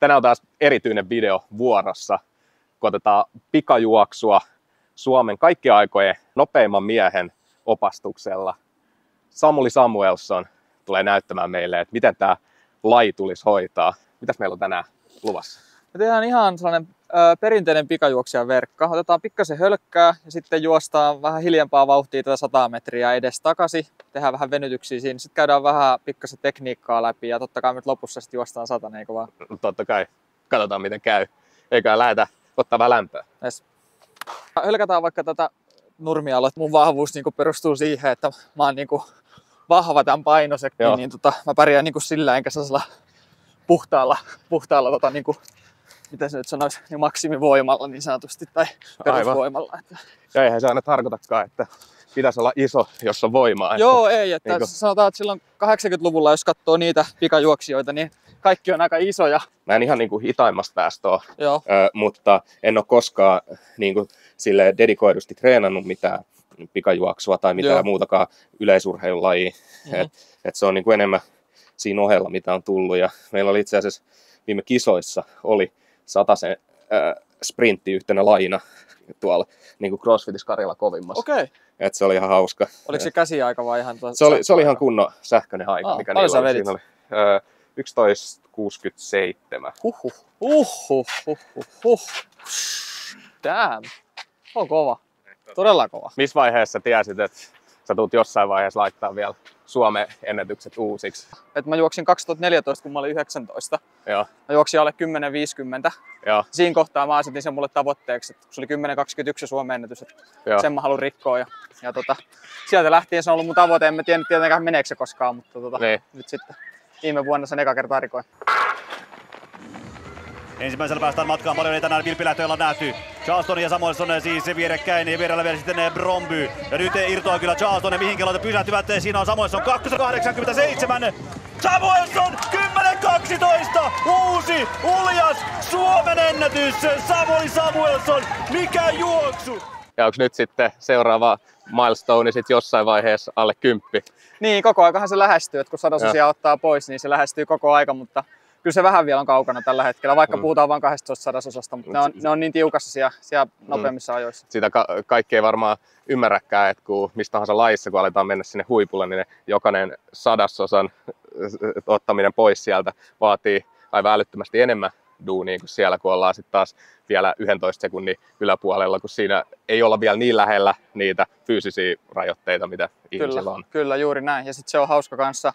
Tänään on taas erityinen video vuorossa, kun otetaan pikajuoksua Suomen kaikkien aikojen nopeimman miehen opastuksella. Samuli Samuelson tulee näyttämään meille, että miten tämä laji tulisi hoitaa. Mitäs meillä on tänään luvassa? Me tehdään ihan sellainen perinteinen pikajuoksijan verkka. Otetaan pikkasen hölkkää ja sitten juostaan vähän hiljempaa vauhtia tätä 100 metriä edes takaisin. Tehdään vähän venytyksiä siinä. Sitten käydään vähän pikkasen tekniikkaa läpi ja totta kai nyt lopussa sitten juostaan 100, eikö vaan? Totta kai. Katsotaan miten käy. Eikä lähetä ottaa vähän lämpöä. Yes. Hölkätään vaikka tätä nurmialla. Mun vahvuus niin perustuu siihen, että mä oon niin vahva tämän painosekin, Joo. niin tota, mä pärjään niin sillä enkä sellaisella puhtaalla, puhtaalla tota, niin kuin, miten se nyt sanoisi, niin maksimivoimalla niin sanotusti tai perusvoimalla. Että, Ja eihän se aina tarkoitakaan, että pitäisi olla iso, jos on voimaa. joo, ei, että Eikö? sanotaan, että silloin 80-luvulla, jos katsoo niitä pikajuoksijoita, niin kaikki on aika isoja. Mä en ihan niin kuin hitaimmasta päästä ole, Joo, ö, mutta en ole koskaan niin kuin, sille dedikoidusti treenannut mitään pikajuoksua tai mitään Joo. muutakaan yleisurheilulajia. Mhm. Et, et se on niin kuin enemmän siinä ohella, mitä on tullut. Ja meillä oli itse asiassa viime kisoissa oli sen äh, sprintti yhtenä lajina tuolla niin kuin CrossFitissä Karjala kovimmassa. okei. Okay. Et se oli ihan hauska. Oliko se käsiaika vai ihan tuo Se oli, se oli ihan kunnon sähköinen aika, Aa, mikä paljon niillä oli. Siinä oli ö, 11.67. Huhhuh. Uhuh, huhhuh, huhhuh. Damn. On kova. Todella kova. Missä vaiheessa tiesit, että sä tulet jossain vaiheessa laittaa vielä Suomen ennätykset uusiksi? Et mä juoksin 2014, kun mä olin 19. Joo, Mä juoksin alle 10.50. joo, Siinä kohtaa mä asetin sen mulle tavoitteeksi, että kun se oli 10.21 se Suomen ennätys, että joo. sen mä haluan rikkoa. Ja, ja tota, sieltä lähtien se on ollut mun tavoite. En mä tiedä tietenkään meneekö se koskaan, mutta tota, Niin. nyt sitten viime vuonna sen eka kertaa rikoin. Ensimmäisellä päästään matkaan paljon ei tänään vilpilähtöillä nähty. Charleston ja Samuelson siis vierekkäin ja vierellä vielä sitten Bromby. Ja nyt irtoaa kyllä Charleston ja mihinkä pysähtyvät. Siinä on Samuelson 287. Samuelson 10-12! Uusi uljas Suomen ennätys! Samuli Samuelson, mikä juoksu! Ja onko nyt sitten seuraava milestone sit jossain vaiheessa alle kymppi? Niin, koko aikahan se lähestyy, että kun sadasosia ottaa pois, niin se lähestyy koko aika, mutta kyllä se vähän vielä on kaukana tällä hetkellä, vaikka Mm. mm. puhutaan vain 12 sadasosasta, mutta ne on, ne on niin tiukassa siellä, siellä nopeammissa ajoissa. Sitä ka- kaikki ei varmaan ymmärräkään, että kun mistä tahansa lajissa, kun aletaan mennä sinne huipulle, niin ne jokainen sadasosan ottaminen pois sieltä vaatii aivan älyttömästi enemmän duunia kuin siellä, kun ollaan sitten taas vielä 11 sekunnin yläpuolella, kun siinä ei olla vielä niin lähellä niitä fyysisiä rajoitteita, mitä ihmisillä Kyllä, on. kyllä, juuri näin. Ja sitten se on hauska kanssa,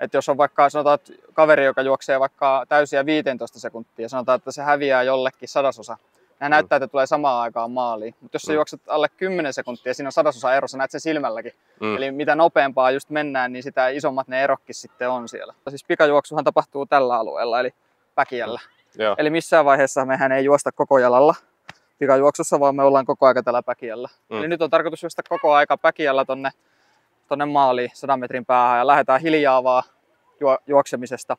että jos on vaikka sanotaan, että kaveri, joka juoksee vaikka täysiä 15 sekuntia, ja sanotaan, että se häviää jollekin sadasosa, Nämä näyttää, että tulee samaan aikaan maaliin. Mutta jos sä Mm. juokset alle 10 sekuntia, siinä on sadasosa ero, sä näet sen silmälläkin. Mm. Eli mitä nopeampaa just mennään, niin sitä isommat ne erokkin sitten on siellä. Siis pikajuoksuhan tapahtuu tällä alueella, eli päkiällä. Joo. Eli missään vaiheessa mehän ei juosta koko jalalla pikajuoksussa, vaan me ollaan koko aika tällä päkiällä. Mm. Mm. Eli nyt on tarkoitus juosta koko aika päkiällä tonne, tonne maaliin 100 metrin päähän ja lähdetään hiljaa vaan juo, juoksemisesta.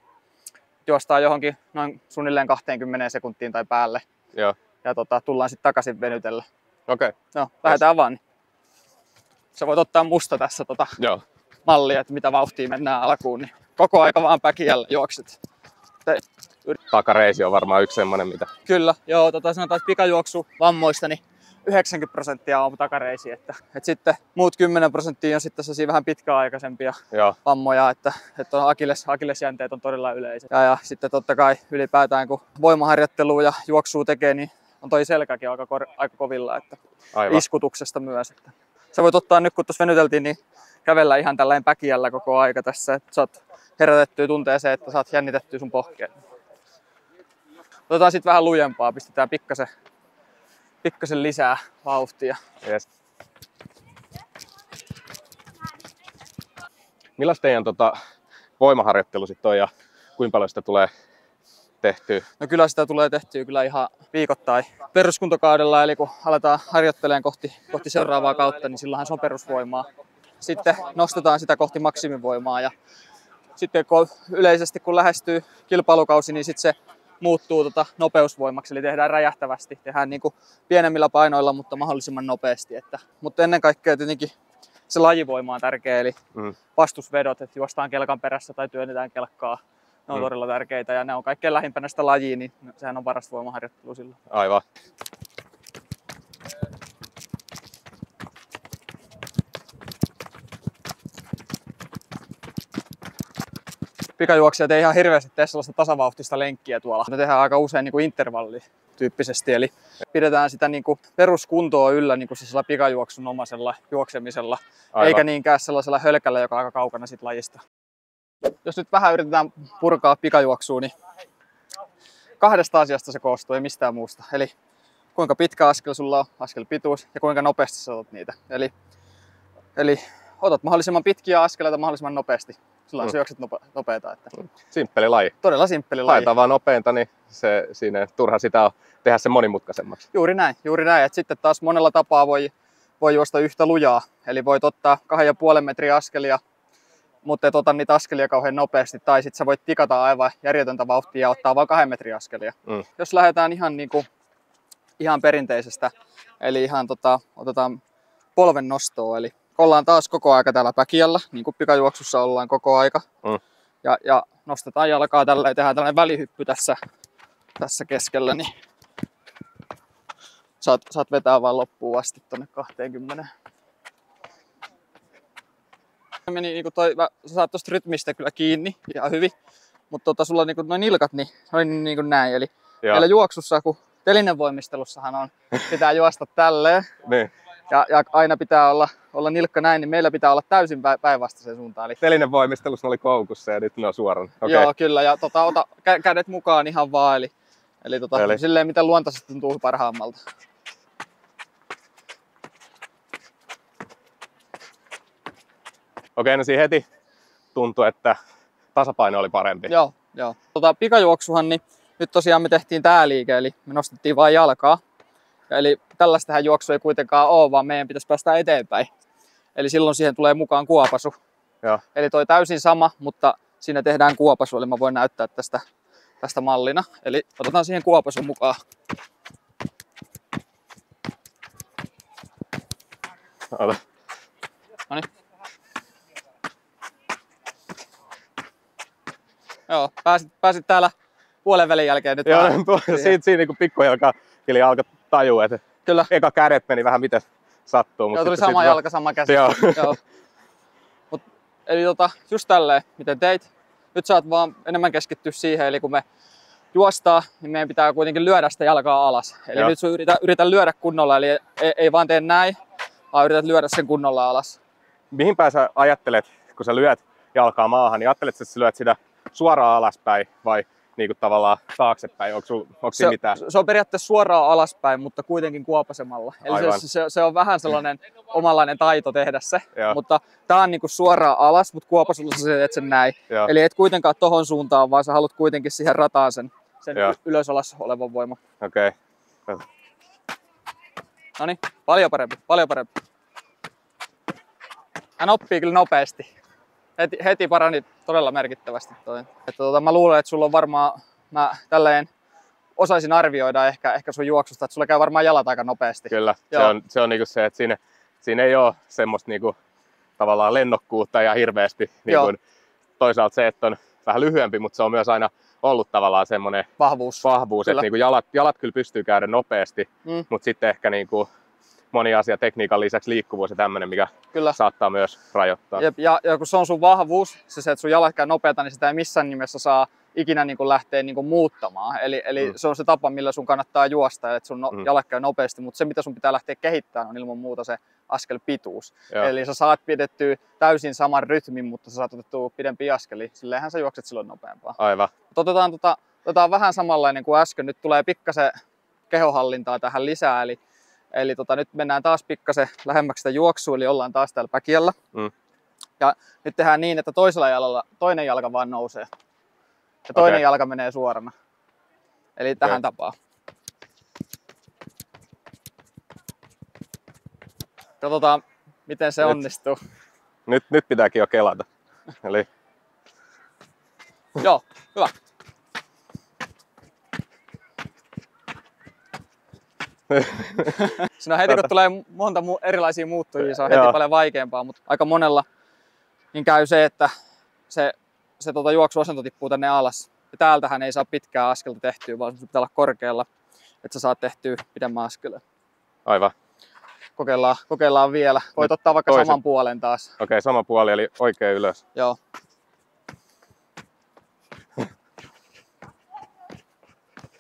Juostaan johonkin noin suunnilleen 20 sekuntiin tai päälle Joo, ja tota, tullaan sitten takaisin venytellä. okei. Okay. No, lähdetään vaan. Niin. Sä voit ottaa musta tässä tota Joo. mallia, että mitä vauhtia mennään alkuun, niin koko aika vaan päkiällä juokset. Takareisi on varmaan yksi semmoinen, mitä... kyllä, joo, tota sanotaan, että pikajuoksu vammoista, niin 90 prosenttia on takareisi, että, että sitten muut 10 prosenttia on sitten sellaisia vähän pitkäaikaisempia Joo, vammoja, että, että on akilles, akillesjänteet on todella yleiset. Ja, ja sitten totta kai ylipäätään kun voimaharjoittelua ja juoksua tekee, niin on toi selkäkin aika, kor, aika kovilla, että aivan. iskutuksesta myös. Että sä voit ottaa nyt, kun tuossa venyteltiin, niin kävellä ihan tällainen päkiällä koko aika tässä, että saat herätettyä tunteeseen, että saat jännitettyä sun pohkeet. Otetaan sitten vähän lujempaa, pistetään pikkasen, pikkasen lisää vauhtia. Yes. Millaista teidän tota, voimaharjoittelu sitten on ja kuinka paljon sitä tulee tehtyä? No kyllä sitä tulee tehtyä kyllä ihan viikoittain peruskuntokaudella, eli kun aletaan harjoittelemaan kohti, kohti seuraavaa kautta, niin silloinhan se on perusvoimaa. Sitten nostetaan sitä kohti maksimivoimaa ja sitten kun yleisesti kun lähestyy kilpailukausi, niin sitten se muuttuu tota nopeusvoimaksi, eli tehdään räjähtävästi. Tehdään niin kuin pienemmillä painoilla, mutta mahdollisimman nopeasti. Että, mutta ennen kaikkea tietenkin se lajivoima on tärkeä, eli Mm. vastusvedot, että juostaan kelkan perässä tai työnnetään kelkkaa Ne on Mm. todella tärkeitä ja ne on kaikkein lähimpänä sitä lajia, niin sehän on parasta voimaharjoittelua silloin. Aivan. Pikajuoksijat ei ihan hirveästi tee sellaista tasavauhtista lenkkiä tuolla. Me tehdään aika usein niin kuin intervalli tyyppisesti, eli pidetään sitä niin kuin peruskuntoa yllä niin kuin sellaisella pikajuoksun omaisella juoksemisella, Aivan. eikä niinkään sellaisella hölkällä, joka on aika kaukana siitä lajista. Jos nyt vähän yritetään purkaa pikajuoksua, niin kahdesta asiasta se koostuu, ei mistään muusta. Eli kuinka pitkä askel sulla on, askel pituus, ja kuinka nopeasti sä otat niitä. Eli, eli otat mahdollisimman pitkiä askeleita mahdollisimman nopeasti. Silloin Mm. mm. sä juokset nope- nopeeta. Että Simppeli laji. todella simppeli laji. Haetaan vaan nopeinta, niin se, siinä turha sitä on tehdä se monimutkaisemmaksi. Juuri näin, juuri näin. Et sitten taas monella tapaa voi, voi juosta yhtä lujaa. Eli voit ottaa kahden ja puolen metrin askelia, mutta et ota niitä askelia kauhean nopeasti. Tai sitten sä voit tikata aivan järjetöntä vauhtia ja ottaa vain kahden metrin askelia. Mm. Jos lähdetään ihan, niinku, ihan perinteisestä, eli ihan tota, otetaan polven nostoa, eli ollaan taas koko aika täällä päkiällä, niin kuin pikajuoksussa ollaan koko aika. Mm. Ja, ja nostetaan jalkaa tällä ja tehdään tällainen välihyppy tässä, tässä keskellä, niin saat, saat vetää vaan loppuun asti tonne 20. Meni niinku toi, mä, sä saat tosta rytmistä kyllä kiinni ihan hyvin, mutta tota, sulla niinku noin nilkat, niin oli niinku näin. Eli Joo. meillä juoksussa, kun telinevoimistelussahan on, pitää juosta tälleen Niin. Ja, ja aina pitää olla, olla nilkka näin, niin meillä pitää olla täysin pä- päinvastaiseen suuntaan. Eli Telinen voimistelussa oli koukussa ja nyt ne on suorana. Okei. Joo, kyllä. Ja tota, ota kä- kädet mukaan ihan vaan. Eli, eli, tota, Eli- eli. silleen, miten luontaisesti tuntuu parhaammalta. Okei, no siinä heti tuntui, että tasapaino oli parempi. Joo, joo. Tota, pikajuoksuhan, niin nyt tosiaan me tehtiin tää liike, eli me nostettiin vain jalkaa. Eli tällaistähän juoksua ei kuitenkaan ole, vaan meidän pitäisi päästä eteenpäin. Eli silloin siihen tulee mukaan kuopasu. Joo. Eli toi täysin sama, mutta siinä tehdään kuopasu, eli mä voin näyttää tästä, tästä mallina. Eli otetaan siihen kuopasu mukaan. Ota. Noniin. Joo, pääsit, pääsit täällä puolen välin jälkeen nyt Joo, tuo, siitä siinä niin pikkujalka eli tajua, että Kyllä. eka kädet meni vähän miten sattuu. Joo, tuli sama jalka, sama käsi. Joo. Joo. Mut, eli tota, just tälleen, miten teit. Nyt saat vaan enemmän keskittyä siihen, eli kun me juostaa, niin meidän pitää kuitenkin lyödä sitä jalkaa alas. Eli Joo. nyt sun yritä, yritä lyödä kunnolla, eli ei, ei vaan tee näin, vaan yrität lyödä sen kunnolla alas. Mihin päin sä ajattelet, kun sä lyöt jalkaa maahan, niin ajattelet, että sä lyöt sitä suoraan alaspäin vai niin kuin tavallaan taaksepäin? Onko, sul, onko Se, mitään? se on periaatteessa suoraan alaspäin, mutta kuitenkin kuopasemalla. Eli Aivan. se, se, se, on vähän sellainen omanlainen taito tehdä se, Joo. mutta tää on niinku suoraan alas, mutta kuopasella sä teet sen näin. Joo. Eli et kuitenkaan tohon suuntaan, vaan sä haluat kuitenkin siihen rataan sen, sen Joo. ylös alas olevan voima. Okei. Okay. No niin, paljon parempi, paljon parempi. Hän oppii kyllä nopeasti. Heti, heti parani todella merkittävästi toi. Että tota, mä luulen, että sulla on varmaan, mä tälleen osaisin arvioida ehkä, ehkä sun juoksusta, että sulla käy varmaan jalat aika nopeasti. Kyllä, se Joo. on, se on niinku se, että siinä, siinä ei ole semmoista niinku, tavallaan lennokkuutta ja hirveästi. Niinku, toisaalta se, että on vähän lyhyempi, mutta se on myös aina ollut tavallaan semmoinen Vahvuus. vahvuus, Kyllä. että niinku jalat, jalat kyllä pystyy käydä nopeasti, Mm. mutta sitten ehkä niinku moni asia tekniikan lisäksi liikkuvuus ja tämmöinen, mikä Kyllä. saattaa myös rajoittaa. Jep, ja, ja kun se on sun vahvuus, se, se että sun jalat käy nopeata, niin sitä ei missään nimessä saa ikinä niin kuin lähteä niin kuin muuttamaan. Eli, eli Mm. se on se tapa, millä sun kannattaa juosta, että sun no, Mm. jalat käy nopeasti, mutta se mitä sun pitää lähteä kehittämään on ilman muuta se askel pituus. Joo. Eli sä saat pidettyä täysin saman rytmin, mutta sä saat otettua pidempi askeli. Silleenhän sä juokset silloin nopeampaa. Aivan. Otetaan, tota, otetaan vähän samanlainen kuin äsken. Nyt tulee pikkasen kehohallintaa tähän lisää. Eli, eli tota, nyt mennään taas pikkasen lähemmäksi sitä juoksua, eli ollaan taas täällä päkiällä. Mm. Ja nyt tehdään niin, että toisella jalalla toinen jalka vaan nousee. Ja toinen Okei. jalka menee suorana. Eli tähän Okei. tapaan. Katsotaan, miten se Nyt. onnistuu. Nyt, nyt pitääkin jo kelata. Eli Joo, hyvä. Siinä heti kun Tota. tulee monta mu- erilaisia muuttujia, se on heti Joo. paljon vaikeampaa, mutta aika monella niin käy se, että se se tota, juoksuasento tippuu tänne alas. Ja täältähän ei saa pitkää askelta tehtyä, vaan se pitää olla korkealla, että sä saat tehtyä pidemmän askeleen. Aivan. Kokeillaan, kokeillaan vielä. Voit Nyt ottaa vaikka toisen. saman puolen taas. Okei, okay, sama puoli, eli oikein ylös. Joo.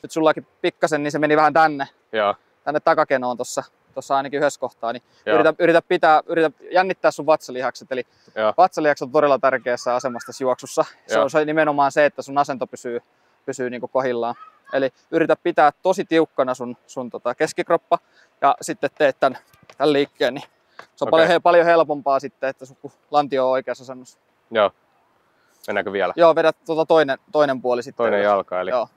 Nyt sullakin pikkasen, niin se meni vähän tänne, Joo, tänne takakenoon tossa, tossa ainakin yhdessä kohtaa. Niin Joo. yritä, yritä, pitää, yritä jännittää sun vatsalihakset. Eli joo, vatsalihakset on todella tärkeässä asemassa tässä juoksussa. Se Joo. on se nimenomaan se, että sun asento pysyy, pysyy niin kohillaan. Eli yritä pitää tosi tiukkana sun, sun tota keskikroppa ja sitten teet tämän, tämän liikkeen. Niin se on Okei. paljon, paljon helpompaa sitten, että sun lantio on oikeassa asennossa. joo. Mennäänkö vielä? Joo, vedät tuota toinen, toinen puoli sitten. Toinen ylös. jalka, eli... Joo.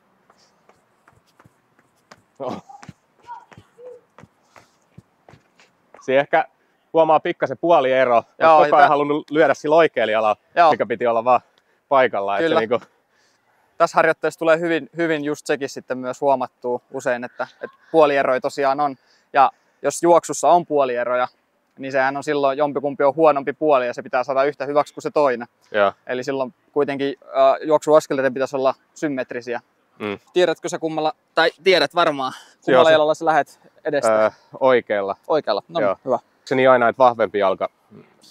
Siinä ehkä huomaa pikkasen puoliero. Joo, koko ja ajan halunnut lyödä sillä oikealla jalalla, mikä piti olla vaan paikalla. Että Kyllä. se niinku, Tässä harjoitteessa tulee hyvin, hyvin just sekin sitten myös huomattua usein, että, että puolieroja tosiaan on. Ja jos juoksussa on puolieroja, niin sehän on silloin jompikumpi on huonompi puoli ja se pitää saada yhtä hyväksi kuin se toinen. joo, Eli silloin kuitenkin äh, juoksuaskeleiden pitäisi olla symmetrisiä. Mm. Tiedätkö sä kummalla, tai tiedät varmaan, kummalla se- jalalla sä lähet edestä? öö, oikealla. Oikealla. No joo. niin, hyvä. Onko se niin aina, että vahvempi jalka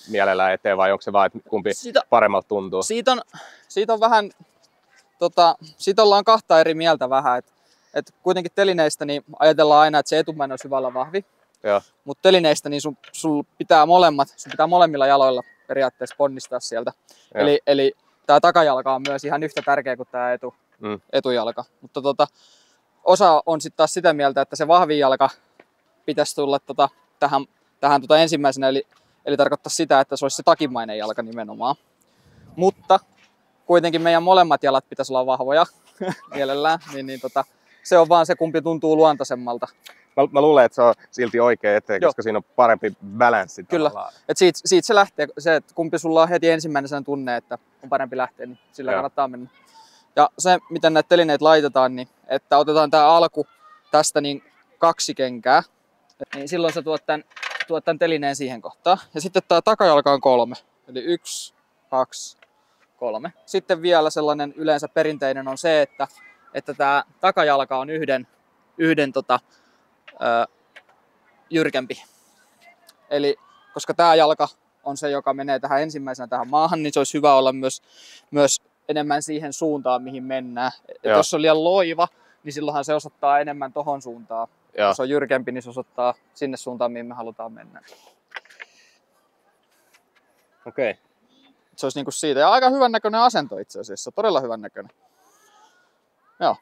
mielellään eteen vai onko se vaan, että kumpi Siitä, paremmalta tuntuu? siitä, on, siitä on vähän, tota, siitä ollaan kahta eri mieltä vähän. Et, et kuitenkin telineistä niin ajatellaan aina, että se etumainen olisi hyvä olla vahvi. Joo, Mutta telineistä niin sun, sul pitää molemmat, sun pitää molemmilla jaloilla periaatteessa ponnistaa sieltä. Joo. Eli, eli tämä takajalka on myös ihan yhtä tärkeä kuin tämä etu, Mm. etujalka. Mutta tota, osa on sitten taas sitä mieltä, että se vahvin jalka pitäisi tulla tota, tähän, tähän tota ensimmäisenä, eli, eli tarkoittaa sitä, että se olisi se takimainen jalka nimenomaan. Mutta kuitenkin meidän molemmat jalat pitäisi olla vahvoja mielellään, niin, niin tota, se on vaan se, kumpi tuntuu luontaisemmalta. mä, mä luulen, että se on silti oikein eteen, Joo. koska siinä on parempi balanssi Kyllä. tavallaan. Et siitä, siitä se lähtee, se, että kumpi sulla on heti ensimmäisenä tunne, että on parempi lähteä, niin sillä Joo. kannattaa mennä. Ja se, miten näitä telineitä laitetaan, niin että otetaan tämä alku tästä niin kaksi kenkää, niin silloin sä tuot tämän, tuot tämän telineen siihen kohtaan. Ja sitten tämä takajalka on kolme, eli yksi, kaksi, kolme. Sitten vielä sellainen yleensä perinteinen on se, että, että tämä takajalka on yhden, yhden tota, ö, jyrkempi. Eli koska tämä jalka on se, joka menee tähän ensimmäisenä tähän maahan, niin se olisi hyvä olla myös, myös enemmän siihen suuntaan, mihin mennään. Et jos se on liian loiva, niin silloinhan se osoittaa enemmän tohon suuntaan. Joo. Jos on jyrkempi, niin se osoittaa sinne suuntaan, mihin me halutaan mennä. Okei. Se olisi niinku siitä. Ja aika hyvän näköinen asento itse asiassa. Todella hyvän näköinen. Joo.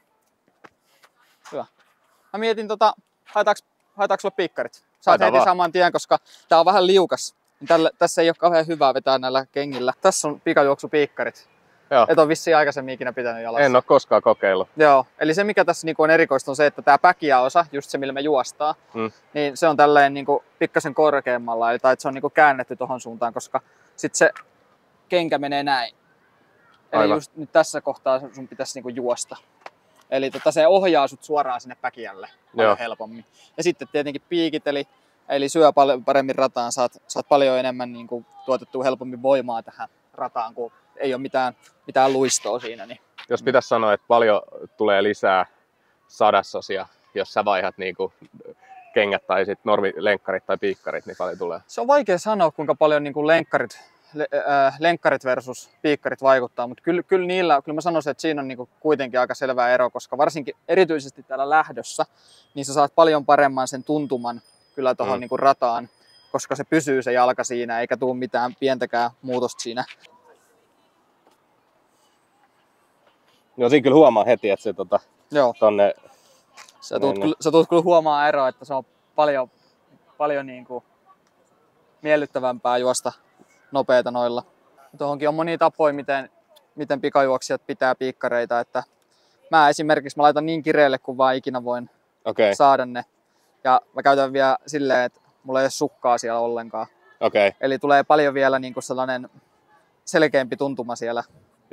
Hyvä. Mä mietin tota, haetaanko, haetaanko sulle piikkarit? Saat heti vaan. saman tien, koska tää on vähän liukas. Tällä, tässä ei ole kauhean hyvää vetää näillä kengillä. Tässä on pikajuoksupiikkarit. Joo. Et ole vissiin aikaisemmin ikinä pitänyt jalassa. En ole koskaan kokeillut. Joo, eli se mikä tässä niinku on erikoista on se, että tämä päkiäosa, just se millä me juostaan, Mm. niin se on tälleen niinku pikkasen korkeammalla, eli tai että se on niinku käännetty tuohon suuntaan, koska sitten se kenkä menee näin. Eli Aivan. just nyt tässä kohtaa sun pitäisi niinku juosta. Eli tota, se ohjaa sut suoraan sinne päkiälle paljon Joo. helpommin. Ja sitten tietenkin piikit, eli, eli syö paljon paremmin rataan, saat, saat paljon enemmän niinku, tuotettua helpommin voimaa tähän rataan, kun ei ole mitään, mitään luistoa siinä. Niin Jos pitäisi sanoa, että paljon tulee lisää sadassosia, jos sä vaihat niinku kengät tai sit normilenkkarit tai piikkarit, niin paljon tulee. Se on vaikea sanoa, kuinka paljon niin kuin lenkkarit, le, äh, lenkkarit versus piikkarit vaikuttaa, mutta kyllä, kyllä niillä, kyllä mä sanoisin, että siinä on niin kuin kuitenkin aika selvä ero, koska varsinkin erityisesti täällä lähdössä, niin sä saat paljon paremman sen tuntuman kyllä tuohon Mm. niin kuin rataan, koska se pysyy se jalka siinä, eikä tule mitään pientäkään muutosta siinä. No siinä kyllä huomaa heti, että se tota, Joo, tonne, sä tulet, Niin, kyllä, sä tulet kyllä huomaa eroa, että se on paljon, paljon niin kuin miellyttävämpää juosta nopeita noilla. Tuohonkin on monia tapoja, miten, miten pikajuoksijat pitää piikkareita, että mä esimerkiksi mä laitan niin kireelle kuin vaan ikinä voin okay, saada ne. Ja mä käytän vielä silleen, että mulla ei ole sukkaa siellä ollenkaan. okay, Eli tulee paljon vielä niin kuin sellainen selkeämpi tuntuma siellä,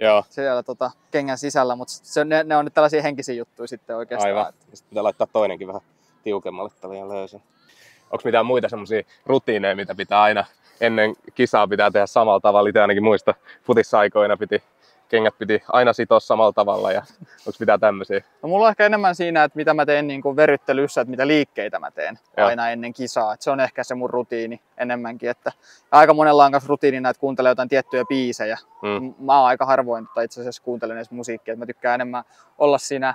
joo, siellä tota, kengän sisällä, mutta se, ne, ne, on nyt tällaisia henkisiä juttuja sitten oikeastaan. aivan. Sitten pitää laittaa toinenkin vähän tiukemmalle tai liian löysä. Onko mitään muita semmoisia rutiineja, mitä pitää aina ennen kisaa pitää tehdä samalla tavalla? Itse ainakin muista futissa aikoina piti kengät piti aina sitoa samalla tavalla ja onko mitään tämmöisiä? No mulla on ehkä enemmän siinä, että mitä mä teen niin kuin veryttelyssä, että mitä liikkeitä mä teen Joo. aina ennen kisaa. Että se on ehkä se mun rutiini enemmänkin. Että aika monella on myös rutiinina, että kuuntelee jotain tiettyjä biisejä. Mm. Mä oon aika harvoin tota itse asiassa kuuntelen edes musiikkia. että Mä tykkään enemmän olla siinä,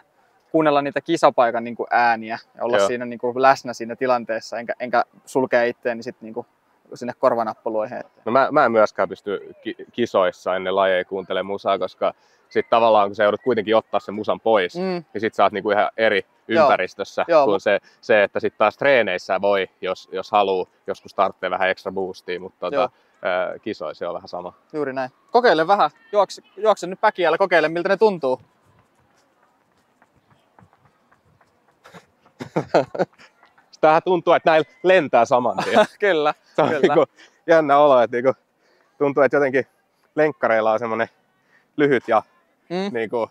kuunnella niitä kisapaikan niin kuin ääniä ja olla Joo. siinä niin kuin läsnä siinä tilanteessa, enkä, enkä sulkea itteeni sit niin kuin sinne korvanappeluihin. Että No mä, mä en myöskään pysty ki- kisoissa ennen lajeja kuuntelemaan musaa, koska sit tavallaan kun sä joudut kuitenkin ottaa sen musan pois, mm. Niin sit sä oot niinku ihan eri ympäristössä Joo, kuin se, se, että sit taas treeneissä voi, jos, jos haluaa, joskus tarvitsee vähän ekstra boostia, mutta tota, ää, kisoissa on vähän sama. juuri näin. Kokeile vähän. Juokse, juokse nyt päkiällä, kokeile miltä ne tuntuu. Tämähän tuntuu, että näillä lentää saman tien. Kyllä, Se on kyllä. niinku jännä olo, että niinku, tuntuu, että jotenkin lenkkareilla on semmoinen lyhyt ja Mm. niinku,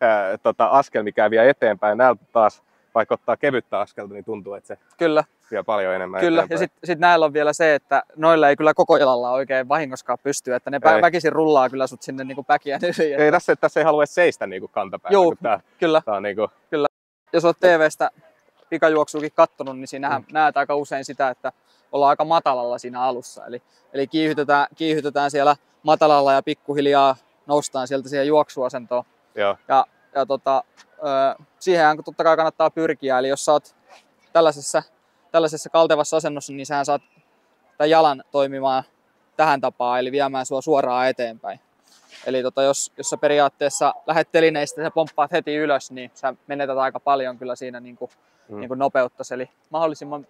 ää, tota, askel, mikä vie eteenpäin. Näiltä taas, vaikka ottaa kevyttä askelta, niin tuntuu, että se Kyllä, vie paljon enemmän kyllä. Ja eteenpäin. sitten sit näillä on vielä se, että noilla ei kyllä koko jalalla oikein vahingoskaan pysty, että ne Ei. väkisin rullaa kyllä sut sinne niinku päkiän yli. Ei tässä, tässä ei halua seistä niinku kantapäällä. Joo. Tää, Kyllä, tää on niinku, jos olet TVstä pikajuoksuukin kattonut, niin siinähän Mm. näet aika usein sitä, että ollaan aika matalalla siinä alussa. Eli, eli kiihytetään, kiihytetään siellä matalalla ja pikkuhiljaa noustaan sieltä siihen juoksuasentoon. joo, Ja, ja tota, ö, siihenhän totta kai kannattaa pyrkiä. Eli jos sä oot tällaisessa, tällaisessa kaltevassa asennossa, niin sähän saat tämän jalan toimimaan tähän tapaan, eli viemään sua suoraan eteenpäin. Eli tota, jos, jos sä periaatteessa lähdet telineistä ja pomppaat heti ylös, niin sä menetät aika paljon kyllä siinä niin kuin, Mm. niin kuin nopeutta. Eli mahdollisimman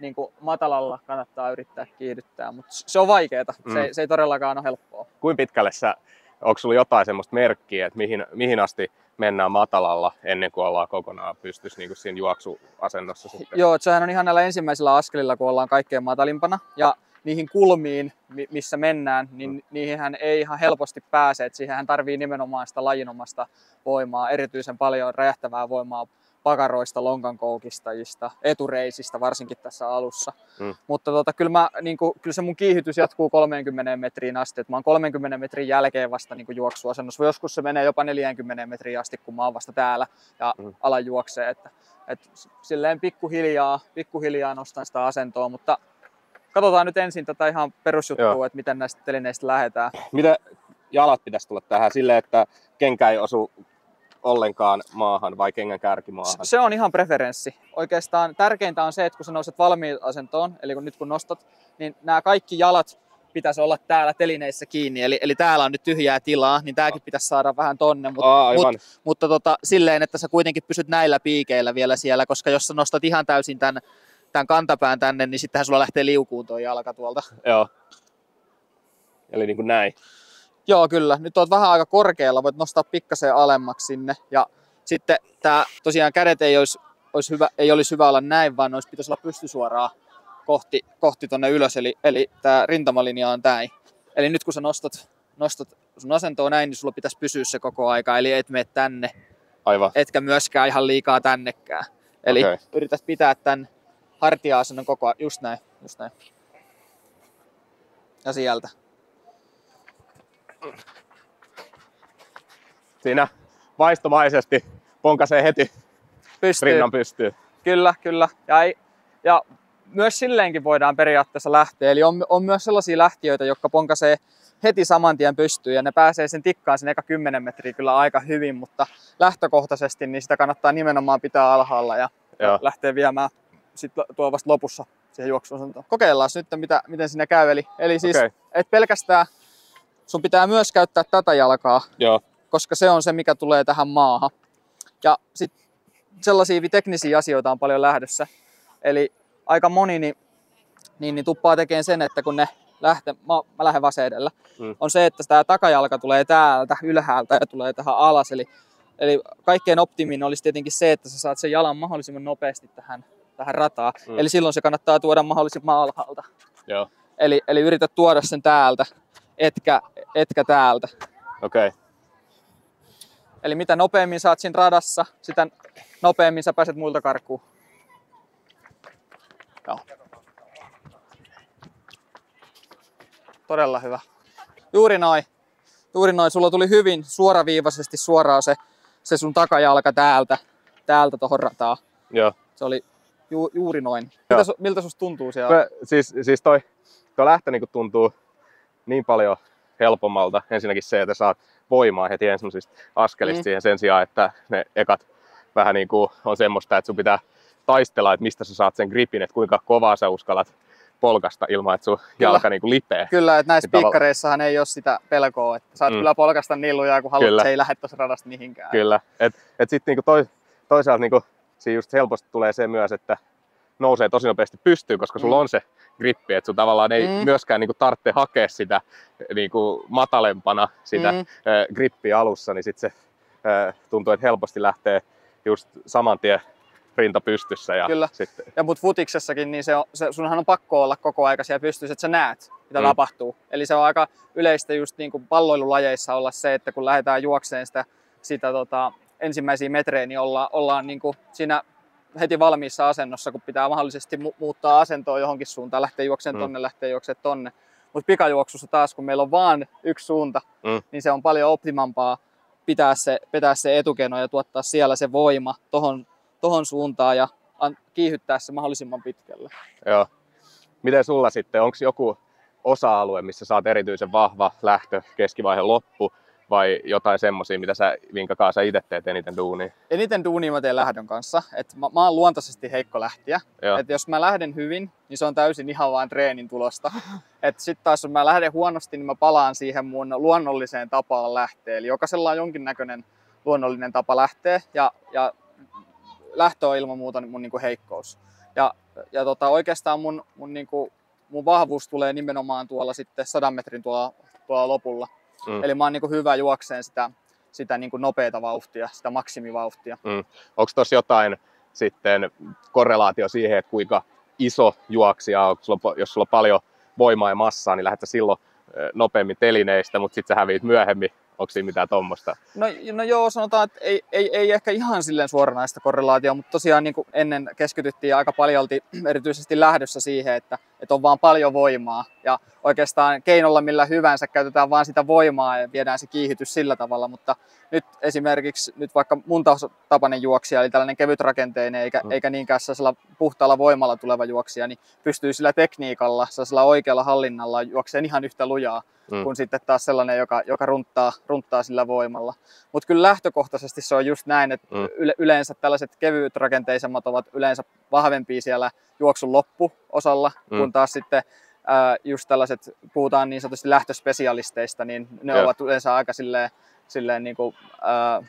niin kuin matalalla kannattaa yrittää kiihdyttää, mutta se on vaikeaa. Mm. Se, ei- se ei todellakaan ole helppoa. kuinka pitkälle sä, onko sulla jotain semmoista merkkiä, että mihin, mihin asti mennään matalalla ennen kuin ollaan kokonaan pystys niin kuin siinä juoksuasennossa sitten? Joo, että sehän on ihan näillä ensimmäisillä askelilla, kun ollaan kaikkein matalimpana. Ja niihin kulmiin, mi- missä mennään, niin Mm. niihin ei ihan helposti pääse. Et siihenhän tarvii nimenomaan sitä lajinomasta voimaa, erityisen paljon räjähtävää voimaa pakaroista, lonkankoukistajista, etureisistä varsinkin tässä alussa. Mm. Mutta tota, kyllä, mä, niin kuin, kyllä se mun kiihytys jatkuu 30 metriin asti. Et mä oon 30 metrin jälkeen vasta niin juoksuasennossa. Joskus se menee jopa 40 metriin asti, kun mä oon vasta täällä ja Mm. ala juoksee. Että, et silleen pikkuhiljaa, pikkuhiljaa nostan sitä asentoa, mutta katsotaan nyt ensin tätä ihan perusjuttua, että miten näistä telineistä lähdetään. Miten jalat pitäisi tulla tähän silleen, että kenkä ei osu ollenkaan maahan vai kengän kärki maahan? Se on ihan preferenssi. Oikeastaan tärkeintä on se, että kun sä nouset valmiin asentoon, eli kun nyt kun nostat, niin nämä kaikki jalat pitäisi olla täällä telineissä kiinni. Eli, eli täällä on nyt tyhjää tilaa, niin tämäkin pitäisi saada vähän tonne. Mutta Aa, mut, mutta tota, silleen, että sä kuitenkin pysyt näillä piikeillä vielä siellä, koska jos sä nostat ihan täysin tämän, tämän kantapään tänne, niin sittenhän sulla lähtee liukuun tuo jalka tuolta. Joo. Eli niin kuin näin. Joo, kyllä. Nyt oot vähän aika korkealla, voit nostaa pikkasen alemmaksi sinne. Ja sitten tää, tosiaan kädet ei olisi, olisi hyvä, ei olisi hyvä olla näin, vaan olisi pitäisi olla pystysuoraa kohti, kohti tonne ylös. Eli, eli tämä rintamalinja on näin. Eli nyt kun sä nostat, nostat sun asentoa näin, niin sulla pitäisi pysyä se koko aika. Eli et mene tänne, Aivan. etkä myöskään ihan liikaa tännekään. Eli okay. yrität pitää tämän hartia-asennon koko ajan. Just näin, just näin. Ja sieltä. Siinä vaistomaisesti ponkasee heti Pystyy. rinnan pystyyn. Kyllä, kyllä. Ja, ei, ja myös silleenkin voidaan periaatteessa lähteä. Eli on, on myös sellaisia lähtiöitä, jotka ponkasee heti saman tien pystyyn ja ne pääsee sen tikkaan sen eka 10 metriä kyllä aika hyvin, mutta lähtökohtaisesti niin sitä kannattaa nimenomaan pitää alhaalla ja, Joo. lähteä viemään sit tuo vasta lopussa siihen juoksuasentoon. Kokeillaan nyt, mitä, miten siinä käy. Eli, eli siis Okei. et pelkästään, sun pitää myös käyttää tätä jalkaa, Joo. koska se on se, mikä tulee tähän maahan. Ja sitten sellaisia teknisiä asioita on paljon lähdössä. Eli aika moni niin, niin, niin tuppaa tekemään sen, että kun ne lähtee, mä, mä lähden vasen edellä, Mm. on se, että tämä takajalka tulee täältä ylhäältä ja tulee tähän alas. Eli, eli kaikkein optimin olisi tietenkin se, että sä saat sen jalan mahdollisimman nopeasti tähän, tähän rataan. Mm. Eli silloin se kannattaa tuoda mahdollisimman alhaalta. Joo. Eli, eli yritä tuoda sen täältä, etkä, etkä täältä. Okei. Okay. Eli mitä nopeammin saat siinä radassa, sitä nopeammin sä pääset muilta karkuun. Joo. Todella hyvä. Juuri noin. juuri noin. Sulla tuli hyvin suoraviivaisesti suoraan se, se sun takajalka täältä, täältä tohon rataa. Joo. Se oli ju, juuri noin. Miltä, su, miltä susta tuntuu siellä? Mä, siis, siis toi, toi lähtö niin tuntuu niin paljon helpommalta. Ensinnäkin se, että saat voimaa heti ensimmäisistä askelista Mm. siihen sen sijaan, että ne ekat vähän niin kuin on semmoista, että sun pitää taistella, että mistä sä saat sen gripin, että kuinka kovaa sä uskallat polkasta ilman, että sun jalka niin kuin lipee. Kyllä, että näissä Niin piikkareissahan ei ole sitä pelkoa, että saat Mm. kyllä polkasta niin lujaa, kun haluat, Kyllä. se ei lähde tuossa radasta mihinkään. Kyllä. Et, et sitten niinku toi, toisaalta niinku, siinä just helposti tulee se myös, että nousee tosi nopeasti pystyyn, koska sulla Mm. on se grippi, että sun tavallaan ei Mm. myöskään niinku tarvitse hakea sitä niinku matalempana sitä Mm. mm. grippiä alussa, niin sitten se ö, tuntuu, että helposti lähtee just saman tien rinta pystyssä ja Kyllä. sitten Ja mut futiksessakin, niin se on, se, sunhan on pakko olla koko aika siellä pystyssä, että sä näet, mitä mm. tapahtuu. Eli se on aika yleistä just niin kuin palloilulajeissa olla se, että kun lähdetään juokseen sitä, sitä tota, ensimmäisiä metrejä, niin olla, ollaan niin kuin siinä heti valmiissa asennossa, kun pitää mahdollisesti mu- muuttaa asentoa johonkin suuntaan, lähtee juokseen Mm. tonne, lähtee juokseen tonne. Mutta pikajuoksussa taas, kun meillä on vaan yksi suunta, Mm. niin se on paljon optimampaa pitää se, pitää se etukeno ja tuottaa siellä se voima tohon, tohon suuntaan ja an- kiihyttää se mahdollisimman pitkälle. Joo. Miten sulla sitten, onko joku osa-alue, missä saat erityisen vahva lähtö, keskivaihe, loppu, vai jotain semmoisia, mitä sä, minkä kanssa sä itse teet eniten duunia? Eniten duunia mä teen lähdön kanssa. Et mä, mä oon luontaisesti heikko lähtiä. Joo. Et jos mä lähden hyvin, niin se on täysin ihan vaan treenin tulosta. Et sit taas jos mä lähden huonosti, niin mä palaan siihen mun luonnolliseen tapaan lähteä. Eli jokaisella on jonkinnäköinen luonnollinen tapa lähteä ja, ja lähtö on ilman muuta mun niinku heikkous. Ja, ja tota, oikeastaan mun, mun, niinku, mun vahvuus tulee nimenomaan tuolla sitten sadan metrin tuolla, tuolla lopulla. Mm. Eli mä oon niinku hyvä juokseen sitä, sitä niinku nopeata vauhtia, sitä maksimivauhtia. Onko tuossa jotain sitten korrelaatio siihen, että kuinka iso juoksija on, jos sulla on paljon voimaa ja massaa, niin lähdet silloin nopeammin telineistä, mutta sitten sä häviit myöhemmin. Onko siinä mitään tuommoista? No, no joo, sanotaan, että ei, ei, ei ehkä ihan silleen suoranaista korrelaatiota, mutta tosiaan niin kuin ennen keskityttiin aika paljolti erityisesti lähdössä siihen, että, että on vaan paljon voimaa. Ja oikeastaan keinolla millä hyvänsä käytetään vaan sitä voimaa ja viedään se kiihdytys sillä tavalla, mutta nyt esimerkiksi nyt vaikka mun tapainen juoksija, eli tällainen kevytrakenteinen eikä, Mm. eikä niinkään sellaisella puhtaalla voimalla tuleva juoksija, niin pystyy sillä tekniikalla, sellaisella oikealla hallinnalla juokseen ihan yhtä lujaa Mm. kuin sitten taas sellainen, joka, joka runttaa, runttaa sillä voimalla. Mutta kyllä lähtökohtaisesti se on just näin, että Mm. yle, yleensä tällaiset kevyt rakenteisemmat ovat yleensä vahvempia siellä juoksun loppuosalla, Mm. mm. Kun taas sitten ää, just tällaiset, puhutaan niin sanotusti lähtöspesialisteista, niin ne Joo. ovat yleensä aika silleen, silleen niin kuin, ää,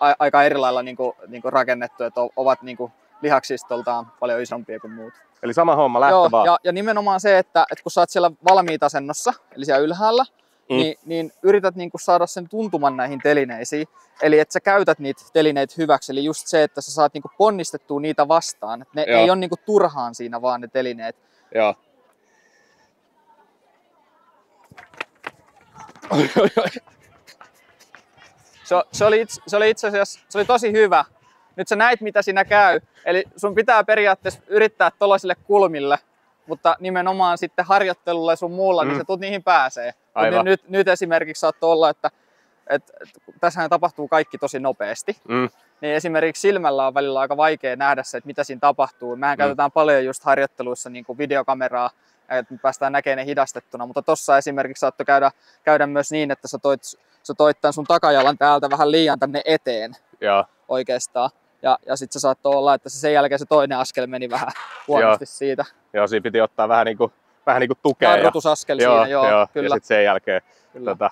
a, aika eri lailla niin kuin, niin kuin rakennettu, että ovat niin kuin lihaksistoltaan paljon isompia kuin muut. Eli sama homma, lähtö Joo, vaan. ja, ja nimenomaan se, että, että kun sä oot siellä valmiitasennossa, eli siellä ylhäällä, Mm. niin, niin yrität niin kuin saada sen tuntuman näihin telineisiin. Eli että sä käytät niitä telineitä hyväksi. Eli just se, että sä saat niin kuin ponnistettua niitä vastaan. Ne Joo. ei ole niin kuin turhaan siinä vaan ne telineet. Joo. Se, se, oli itse, se oli itse asiassa se oli tosi hyvä. Nyt sä näit, mitä siinä käy. Eli sun pitää periaatteessa yrittää tuollaisille kulmille, mutta nimenomaan sitten harjoittelulla ja sun muulla, mm. Mm. niin sä tulet niihin pääsee. Mut Aivan. Nyt, nyt esimerkiksi saattoi olla, että, että, että tässähän tapahtuu kaikki tosi nopeasti. Mm. Niin esimerkiksi silmällä on välillä aika vaikea nähdä se, että mitä siinä tapahtuu. Mehän Mm. käytetään paljon just harjoitteluissa niin kuin videokameraa, että me päästään näkemään ne hidastettuna. Mutta tossa esimerkiksi saattoi käydä, käydä myös niin, että sä toit, sä toit tämän sun takajalan täältä vähän liian tänne eteen Joo. oikeastaan. Ja, ja sitten se saattoi olla, että se sen jälkeen se toinen askel meni vähän huonosti siitä. Joo, siinä piti ottaa vähän niinku, vähän niinku tukea. ja- Jarrutusaskel joo, siinä, joo, joo. Ja kyllä, sitten sen jälkeen kyllä, tota,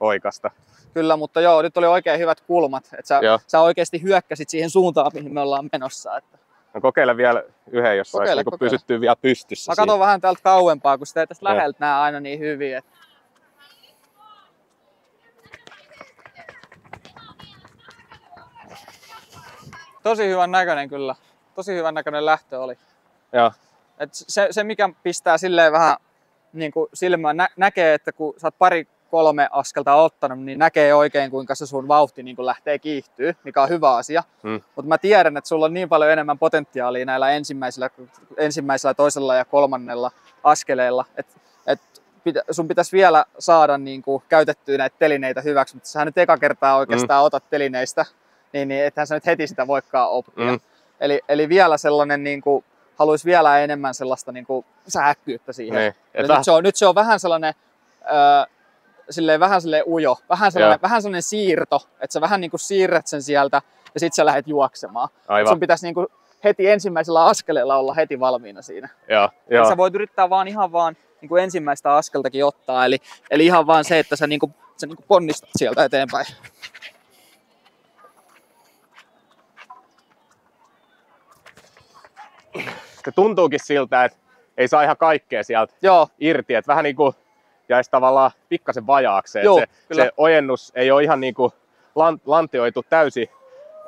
oikasta. kyllä, mutta joo, nyt oli oikein hyvät kulmat, että sä, Joo. sä oikeasti hyökkäsit siihen suuntaan, mihin me ollaan menossa. Että. No kokeile vielä yhden, jos Kokeile, niinku kokeile. pysyttyä vielä pystyssä. Mä katson vähän täältä kauempaa, kun sitä ei tästä läheltä näe aina niin hyvin. Että... Tosi hyvän näköinen kyllä. Tosi hyvän näköinen lähtö oli. Joo. Et se, se, mikä pistää silleen vähän niin kuin silmään, nä- näkee, että kun sä oot pari kolme askelta ottanut, niin näkee oikein, kuinka se sun vauhti niin kuin lähtee kiihtyy, mikä on hyvä asia. Mm. Mutta mä tiedän, että sulla on niin paljon enemmän potentiaalia näillä ensimmäisellä, ensimmäisellä, toisella ja kolmannella askeleilla. Et, et pitä, sun pitäisi vielä saada niin kuin, käytettyä näitä telineitä hyväksi, mutta sähän nyt eka kertaa oikeastaan mm. otat telineistä, niin, niin ethän sä nyt heti sitä voikaan oppia. Mm. Eli, eli vielä sellainen, niin kuin, haluaisi vielä enemmän sellaista niin kuin, sähäkkyyttä siihen. Niin. Et nyt, se on, nyt se on vähän sellainen, öö, silleen, vähän sellainen ujo, vähän sellainen, vähän sellainen siirto, että sä vähän niin kuin siirret sen sieltä ja sitten sä lähdet juoksemaan. Aivan. Sun pitäisi niin kuin, heti ensimmäisellä askeleella olla heti valmiina siinä. Joo, Ja joo. sä voit yrittää vaan ihan vaan niin kuin ensimmäistä askeltakin ottaa, eli, eli ihan vaan se, että sä, niin kuin, sä niin kuin ponnistat sieltä eteenpäin. Se tuntuukin siltä, että ei saa ihan kaikkea sieltä Joo, irti, että vähän niin kuin jäisi tavallaan pikkasen vajaaksi. Joo, se, kyllä. se ojennus ei ole ihan niin kuin lan, lantioitu täysin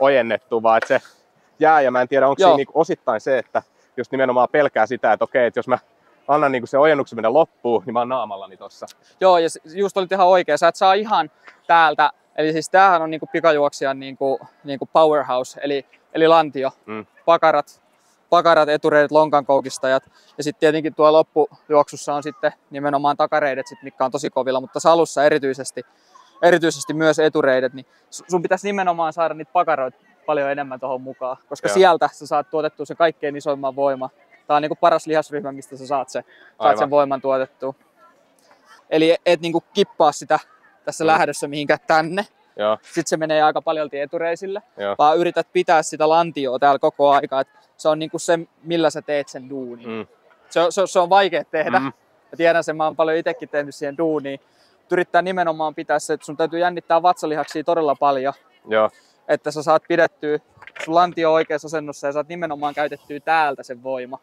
ojennettu, vaan että se jää ja mä en tiedä, onko Joo. siinä niin kuin osittain se, että just nimenomaan pelkää sitä, että okei, että jos mä annan niin kuin se ojennuksen mennä loppuun, niin mä oon naamallani tossa. joo, ja just olit ihan oikea. Sä et saa ihan täältä, eli siis tämähän on niinku pikajuoksijan niinku, niinku powerhouse, eli, eli lantio. Mm. Pakarat, pakarat, etureidet, lonkankoukistajat. Ja sitten tietenkin tuo loppujuoksussa on sitten nimenomaan takareidet, sit, mitkä on tosi kovilla, mutta salussa erityisesti, erityisesti myös etureidet, niin su- sun pitäisi nimenomaan saada niitä pakaroita paljon enemmän tuohon mukaan, koska Joo. sieltä sä saat tuotettua se kaikkein isoimman voima. Tämä on niinku paras lihasryhmä, mistä sä saat, se, saat sen voiman tuotettua. Eli et niinku kippaa sitä tässä Mm. lähdössä mihinkään tänne. Joo, Sitten se menee aika paljon etureisille, joo. vaan yrität pitää sitä lantioa täällä koko aika. Et se on niinku se, millä sä teet sen duunin. Mm. Se, on, se, se on vaikea tehdä. Mm. Mä tiedän sen, mä oon paljon itsekin tehnyt siihen duuniin. Mut Yrittää nimenomaan pitää se, että sun täytyy jännittää vatsalihaksia todella paljon, Joo, että sä saat pidettyä sun lantio oikeassa asennossa ja saat nimenomaan käytettyä täältä sen voima.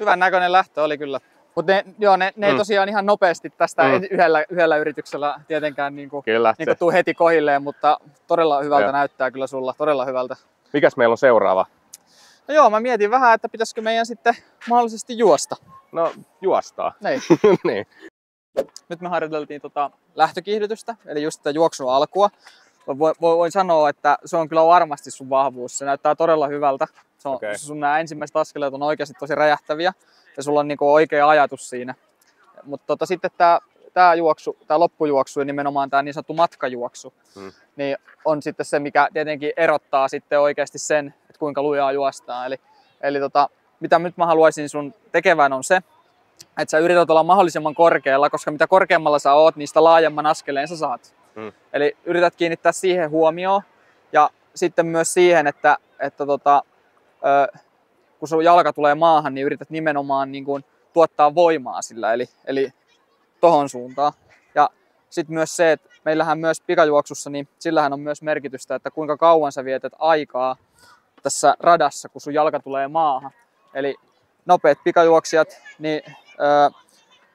Hyvän näköinen lähtö oli kyllä. Mutta ne, joo, ne, ne ei Mm. tosiaan ihan nopeasti tästä Mm. yhdellä, yhdellä yrityksellä tietenkään niin kuin, kyllä. niin Se. kuin tuu heti kohilleen, mutta todella hyvältä Joo. näyttää kyllä sulla, todella hyvältä. Mikäs meillä on seuraava? No joo, mä mietin vähän, että pitäisikö meidän sitten mahdollisesti juosta. No, juostaa. Niin. niin. Nyt me harjoiteltiin tota lähtökiihdytystä, eli just sitä juoksun alkua. Voin, voin sanoa, että se on kyllä varmasti sun vahvuus. Se näyttää todella hyvältä. Se on, Okei. Sun nämä ensimmäiset askeleet on oikeasti tosi räjähtäviä ja sulla on niinku oikea ajatus siinä. Mutta tota, sitten tämä tää juoksu, tämä loppujuoksu ja nimenomaan tämä niin sanottu matkajuoksu, Mm. niin on sitten se, mikä tietenkin erottaa sitten oikeasti sen, että kuinka lujaa juostaan. Eli, eli tota, mitä nyt mä haluaisin sun tekevän on se, että sä yrität olla mahdollisimman korkealla, koska mitä korkeammalla sä oot, niin sitä laajemman askeleen sä saat. Mm. Eli yrität kiinnittää siihen huomioon ja sitten myös siihen, että, että tota, ö, kun sun jalka tulee maahan, niin yrität nimenomaan niin kuin, tuottaa voimaa sillä, eli, eli tohon suuntaan. Ja sitten myös se, että meillähän myös pikajuoksussa, niin sillähän on myös merkitystä, että kuinka kauan sä vietät aikaa tässä radassa, kun sun jalka tulee maahan. Eli nopeat pikajuoksijat niin,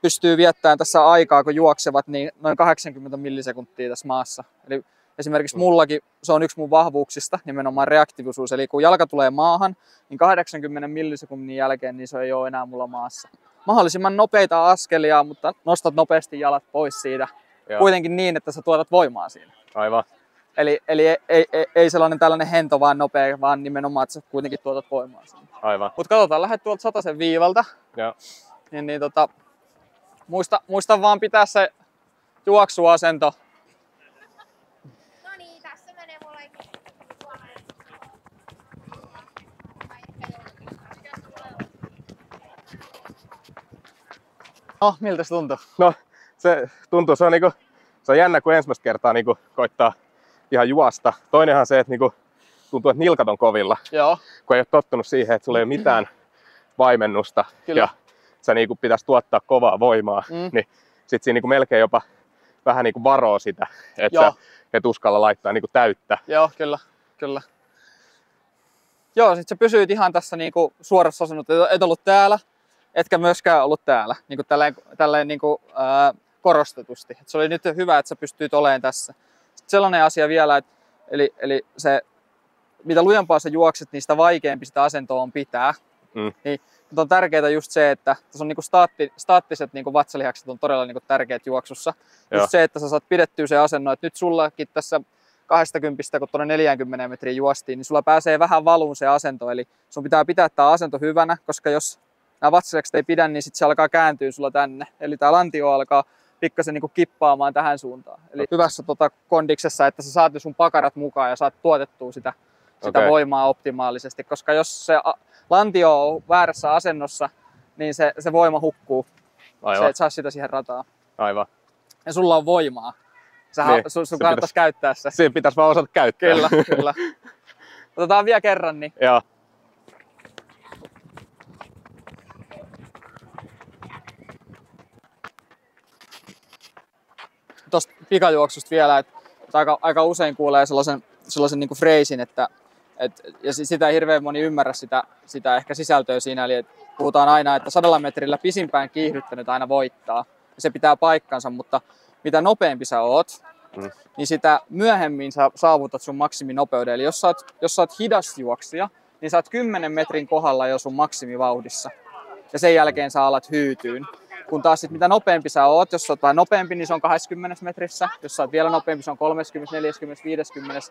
pystyy viettämään tässä aikaa, kun juoksevat, niin noin 80 millisekuntia tässä maassa. Eli esimerkiksi mullakin se on yksi mun vahvuuksista, nimenomaan reaktiivisuus. Eli kun jalka tulee maahan, niin 80 millisekunnin jälkeen niin se ei ole enää mulla maassa. Mahdollisimman nopeita askelia, mutta nostat nopeasti jalat pois siitä. Joo. Kuitenkin niin, että sä tuotat voimaa siinä. Aivan. Eli, eli ei, ei, ei, sellainen tällainen hento vaan nopea, vaan nimenomaan, että sä kuitenkin tuotat voimaa siinä. Aivan. Mutta katsotaan, lähdet tuolta sataisen viivalta. Joo. Niin, niin tota, muista, muista vaan pitää se juoksuasento. No niin, tässä menee molemmin. No, miltä se tuntuu? No, se tuntuu, se on, niinku, se on jännä, kun ensimmäistä kertaa niinku koittaa ihan juosta. Toinenhan se, että niinku, tuntuu, että nilkat on kovilla, Joo. kun ei ole tottunut siihen, että sulla ei ole mitään vaimennusta Kyllä. ja sä niinku pitäisi tuottaa kovaa voimaa, Mm. niin sit siinä niinku melkein jopa vähän niinku varoo sitä, että Joo. sä et uskalla laittaa niinku täyttä. Joo, kyllä, kyllä. Joo, sit sä pysyit ihan tässä niinku suorassa asennossa, et, et ollut täällä, etkä myöskään ollut täällä, niinku tälleen, tälleen niinku, ää, korostetusti. Et se oli nyt hyvä, että sä pystyit olemaan tässä. Sitten sellainen asia vielä, että eli, eli se, mitä lujempaa sä juokset, niin sitä vaikeampi sitä asentoa on pitää. Mm. Niin, mutta on tärkeää just se, että tässä on niinku staatti, staattiset niinku vatsalihakset on todella niinku tärkeät juoksussa. Joo. Just se, että sä saat pidettyä se asennon, että nyt sullakin tässä 20, kun tuonne 40 metriä juostiin, niin sulla pääsee vähän valuun se asento. Eli sun pitää pitää tämä asento hyvänä, koska jos nämä vatsasekset ei pidä, niin sitten se alkaa kääntyä sulla tänne. Eli tämä lantio alkaa pikkasen niin kippaamaan tähän suuntaan. Eli hyvässä tota kondiksessa, että sä saat sun pakarat mukaan ja saat tuotettua sitä, sitä Okei. voimaa optimaalisesti. Koska jos se lantio on väärässä asennossa, niin se, se voima hukkuu. Se Aivan, et saa sitä siihen rataan. aivan. Ja sulla on voimaa. Sä, Niin, sun, sun se kannattaisi pitäisi- käyttää se. Siinä pitäisi vaan osata käyttää. Kyllä, kyllä. Otetaan vielä kerran, niin Joo. tuosta pikajuoksusta vielä, että, aika, aika usein kuulee sellaisen, sellaisen niin freisin, että et, ja si- sitä ei hirveän moni ymmärrä sitä, sitä ehkä sisältöä siinä, eli puhutaan aina, että sadalla metrillä pisimpään kiihdyttänyt aina voittaa. Ja se pitää paikkansa, mutta mitä nopeampi sä oot, Mm. niin sitä myöhemmin sä saavutat sun maksiminopeuden. Eli jos sä oot, jos sä oot hidas juoksija, niin sä oot 10 metrin kohdalla jo sun maksimivauhdissa. Ja sen jälkeen sä alat hyytyyn. Kun taas sit mitä nopeampi sä oot, jos sä oot vähän nopeampi, niin se on 20 metrissä. Jos sä oot vielä nopeampi, se on 30, 40, 50.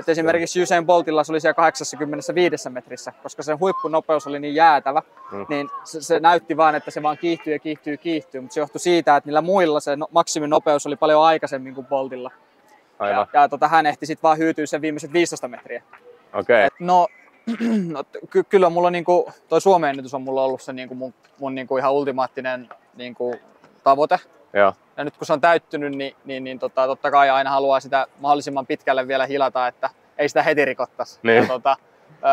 Et esimerkiksi Usain Boltilla se oli siellä 85 metrissä, koska sen huippunopeus oli niin jäätävä, Mm. niin se, se, näytti vaan, että se vaan kiihtyy ja kiihtyy kiihtyy. Mutta se johtui siitä, että niillä muilla se no, maksiminopeus oli paljon aikaisemmin kuin Boltilla. Aivan. Ja, ja tota, hän ehti sitten vaan hyytyä sen viimeiset 15 metriä. Okei. Et no, no ky- kyllä mulla niinku, toi Suomen ennätys on mulla ollut se niinku mun, mun niinku ihan ultimaattinen niinku tavoite. Joo. Ja nyt kun se on täyttynyt, niin, niin, niin tota, totta kai aina haluaa sitä mahdollisimman pitkälle vielä hilata, että ei sitä heti rikottaisi. Niin. Tota,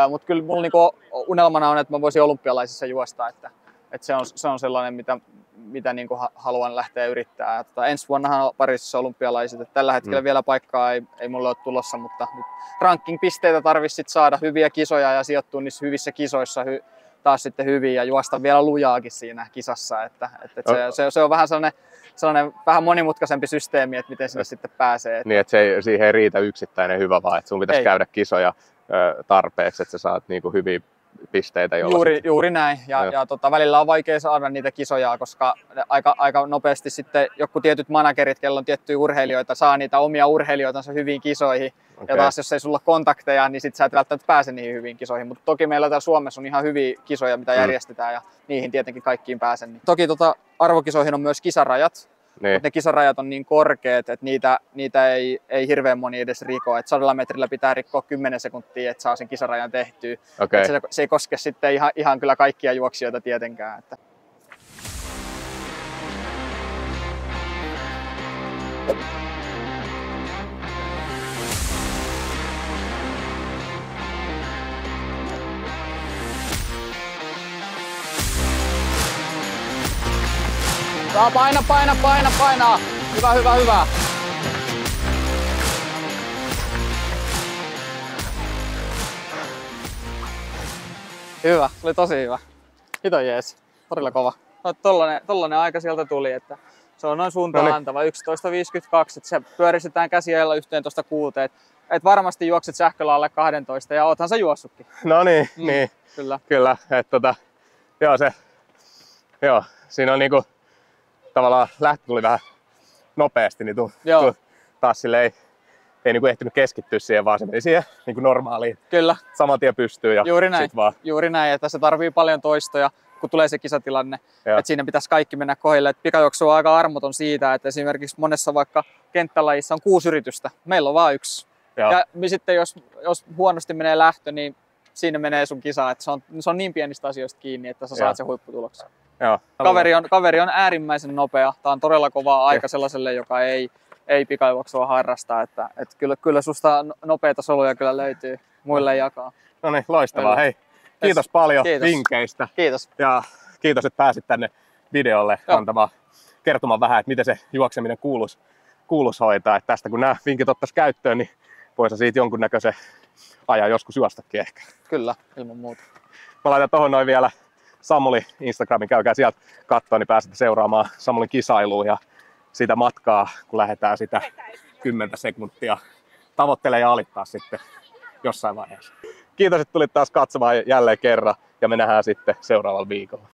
Mutta kyllä mulla niinku unelmana on, että mä voisin olympialaisissa juosta, että, että se, on, se on sellainen, mitä, mitä niinku ha- haluan lähteä yrittämään. Ja tota, ensi vuonnahan on Pariisissa olympialaiset, että tällä hetkellä Mm. vielä paikkaa ei, ei mulle ole tulossa, mutta nyt ranking-pisteitä tarvitsisi saada hyviä kisoja ja sijoittua niissä hyvissä kisoissa hy, taas sitten hyvin ja juosta vielä lujaakin siinä kisassa. Että, että, se, se, se, on vähän sellainen, sellainen vähän monimutkaisempi systeemi, että miten sinne sitten pääsee. Että Niin, että se ei, siihen ei riitä yksittäinen hyvä, vaan että sun pitäisi Ei. käydä kisoja tarpeeksi, että sä saat niinku hyviä pisteitä, joilla Juuri, sit- juuri näin. Ja, ja tota, välillä on vaikea saada niitä kisoja, koska aika, aika nopeasti sitten joku tietyt managerit, kello on tiettyjä urheilijoita, saa niitä omia urheilijoitansa hyviin kisoihin. Okei. Ja taas jos ei sulla kontakteja, niin sit sä et välttämättä pääse niihin hyviin kisoihin. Mutta toki meillä täällä Suomessa on ihan hyviä kisoja, mitä Mm. järjestetään ja niihin tietenkin kaikkiin pääsen. Niin. Toki tota, arvokisoihin on myös kisarajat. Niin. Mutta ne kisarajat on niin korkeat, että niitä, niitä ei, ei hirveän moni edes riko. Et sadalla metrillä pitää rikkoa 10 sekuntia, että saa sen kisarajan tehtyä. Et se, se ei koske sitten ihan, ihan kyllä kaikkia juoksijoita tietenkään. Että. Saa paina, paina, paina, paina. Hyvä, hyvä, hyvä. Hyvä, oli tosi hyvä. Hito jees, todella kova. No, tollanen, tollanen aika sieltä tuli, että se on noin suuntaan Noniin. antava. 11.52, että se pyöristetään käsiajalla 11 kuuteen. Et, et varmasti juokset sähköllä alle 12 ja oothan sä juossutkin. No niin, Mm. niin, Kyllä. kyllä. Että tota, joo, se, joo, siinä on niinku, tavallaan lähtö tuli vähän nopeasti, niin tu, Joo. tu, taas sille ei, ei niinku ehtinyt keskittyä siihen, vaan se meni siihen niinku normaaliin Kyllä, saman tien pystyyn ja Juuri näin. sit vaan, juuri näin, että se tarvii paljon toistoja, kun tulee se kisatilanne. Joo. Että siinä pitäisi kaikki mennä kohdille. Et pikajuoksu on aika armoton siitä, että esimerkiksi monessa vaikka kenttälajissa on kuusi yritystä. Meillä on vain yksi. Joo. Ja sitten jos, jos huonosti menee lähtö, niin siinä menee sun kisa. Että se, on, se on niin pienistä asioista kiinni, että sä Joo. saat sen huipputuloksen. joo. Kaveri on, kaveri on äärimmäisen nopea. Tämä on todella kova aika sellaiselle, joka ei, ei pikajuoksua harrasta. Että, että kyllä, kyllä susta no- nopeita soluja kyllä löytyy muille jakaa. No niin, loistavaa. Kyllä. Hei, kiitos paljon Kiitos. vinkkeistä Kiitos. ja kiitos, että pääsit tänne videolle Joo. antamaan, kertomaan vähän, että miten se juokseminen kuuluisi, kuuluisi hoitaa. Että tästä kun nämä vinkit ottaisiin käyttöön, niin voisi siitä jonkunnäköisen ajan joskus juostakin ehkä. Kyllä, ilman muuta. Mä laitan tuohon noin vielä Samuli Instagramin, käykää sieltä katsoa, niin pääsette seuraamaan Samulin kisailuun ja sitä matkaa, kun lähdetään sitä 10 sekuntia tavoittelee ja alittaa sitten jossain vaiheessa. Kiitos, että tulit taas katsomaan jälleen kerran ja me nähdään sitten seuraavalla viikolla.